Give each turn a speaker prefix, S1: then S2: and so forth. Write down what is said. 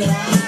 S1: Yeah.